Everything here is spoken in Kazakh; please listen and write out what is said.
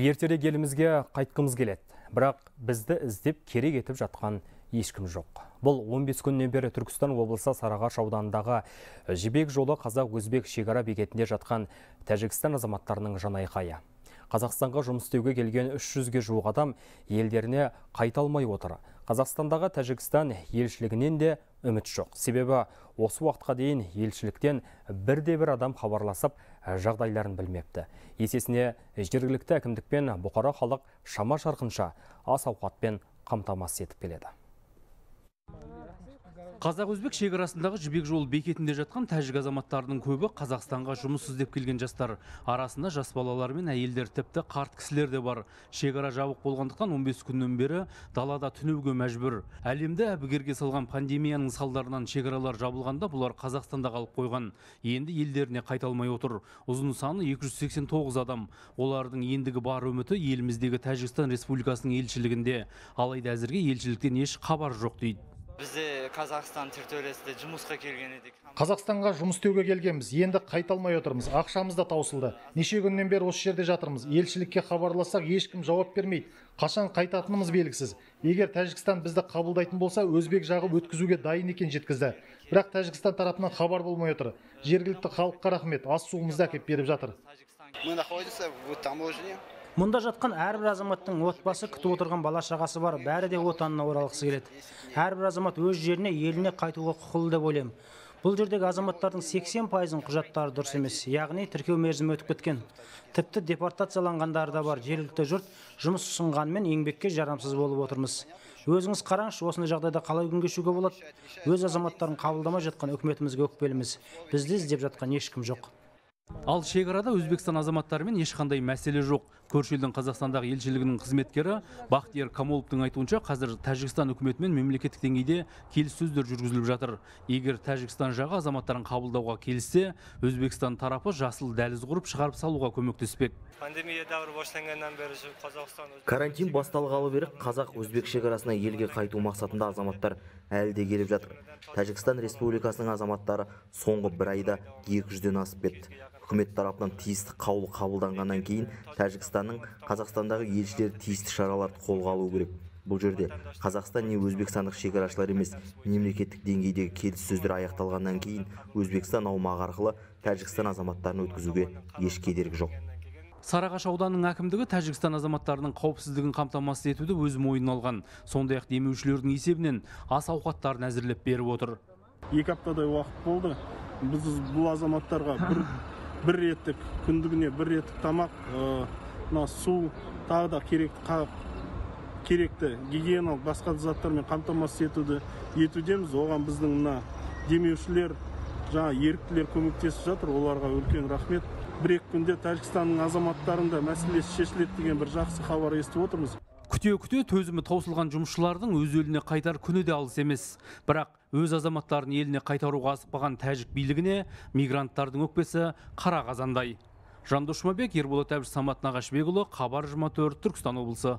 ертерек елімізге қайтқымыз келеді. Бірақ бізді іздеп керек етіп жатқан ешкім жоқ. Бұл 15 күннен бері түркістан облысы сарыағаш ауданындағы жібек жолы қазақ өзбек шекара бекетінде жатқан тәжікстан азаматтарының жанайқайы қазақстанға жұмыс істеуге келген 300-ге жуық адам елдеріне қайта алмай отыр. Қазақстандағы тәжікстан елшілігінен де үміт жоқ. Себебі осы уақытқа дейін елшіліктен бірде бір адам хабарласып жағдайларын білмепті. Есесіне жергілікті әкімдік пен бұқара халық шама шарқынша ас ауқатпен қамтамасыз етіп келеді. Қазақ өзбек шекарасындағы жібек жолы бекетінде жатқан тәжік азаматтарының көбі қазақстанға жұмыс іздеп келген жастар. Арасында жас балалар мен әйелдер тіпті қарт кісілер де бар. Шекара жабық болғандықтан 15 күннен бері далада түнеуге мәжбүр. Әлемді әбігерге салған пандемияның салдарынан шекаралар жабылғанда бұлар қазақстанда қалып қойған. Енді елдеріне қайта алмай отыр. Ұзын саны 289 адам. Олардың ендігі бар үміті еліміздегі тәжікстан республикасының елшілігінде. Алайда әзірге елшіліктен еш хабар жоқ дейді. Бізде қазақстан территориясында жұмысқа келген едік. Қазақстанға жұмыс істеуге келгенбіз. Енді қайта алмай отырмыз. Ақшамыз да таусылды. Неше күннен бері осы жерде жатырмыз. Елшілікке хабарлассақ ешкім жауап бермейді. Қашан қайтатынымыз белгісіз. Егер тәжікстан бізді қабылдайтын болса өзбек жағы өткізуге дайын екен жеткізді. Бірақ тәжікстан тарапынан хабар болмай отыр. Жергілікті халыққа рахмет. Ас суымызды әкеліп беріп жатыр. Мы находимся в таможне. Мұнда жатқан әрбір азаматтың отбасы күтіп отырған бала шағасы бар. Бәрі де отанына оралғысы келеді. Әрбір азамат өз жеріне еліне қайтуға құқылы деп ойлаймын. Бұл жердегі азаматтардың 80 пайызын құжаттары дұрыс емес. Яғни тіркеу мерзімі өтіп кеткен. Тіпті депортацияланғандары да бар. Жергілікті жұрт жұмыс ұсынғанымен еңбекке жарамсыз болып отырмыз. Өзіңіз қараңызшы осындай жағдайда қалай күн кешуге болады? Өз азаматтарын қабылдамай жатқан үкіметімізге өкпеліміз. Бізді іздеп жатқан ешкім жоқ. Ал шекарада өзбекстан азаматтарымен ешқандай мәселе жоқ. Көрші елдің қазақстандағы елшілігінің қызметкері бақтияр камоловтың айтуынша қазір тәжікстан үкіметімен мемлекеттік деңгейде келіссөздер жүргізіліп жатыр. Егер тәжікстан жағы азаматтарын қабылдауға келіссе өзбекстан тарапы жасыл дәліз құрып шығарып салуға көмектеспек. Пандемия дәуірі башланғаннан бері қазақстан карантин басталғалы бері қазақ өзбек шекарасына елге қайту мақсатында азаматтар әлі де келіп жатыр. Тәжікстан республикасының азаматтары соңғы бір айда екі жүзден асып кетті. Үкімет тарапынан тиісті қаулы қабылданғаннан кейін тәжікстанның қазақстандағы елшілері тиісті шараларды қолға алу керек. Бұл жерде қазақстан не өзбекстандық шекарашылар емес мемлекеттік деңгейдегі келіссөздер аяқталғаннан кейін өзбекстан аумағы арқылы тәжікстан азаматтарын өткізуге еш кедергі жоқ. Сарыағаш ауданының әкімдігі тәжікстан азаматтарының қауіпсіздігін қамтамасыз етуді өз мойнына алған. Сондай ақ демеушілердің есебінен ас ауқаттарын әзірлеп беріп отыр. Екі аптадай уақыт болды. Біз бұл азаматтарға бір бір реттік күндігіне бір реттік тамақ мына су тағы да керекті керекті гигиеналық басқа да заттармен қамтамасыз етуді етудеміз. Оған біздің мына демеушілер жаңа еріктілер көмектесіп жатыр. Оларға үлкен рахмет. Бір екі күнде тәжікстанның азаматтарының да мәселесі шешіледі деген бір жақсы хабар естіп отырмыз. Күте күте төзімі таусылған жұмысшылардың өз еліне қайтар күні де алыс емес. Бірақ өз азаматтарын еліне қайтаруға асықпаған тәжік билігіне мигранттардың өкпесі қара қазандай. Жандос жұмабек ерболат әбіш самат нағашыбекұлы хабар жиырма төрт түркістан облысы.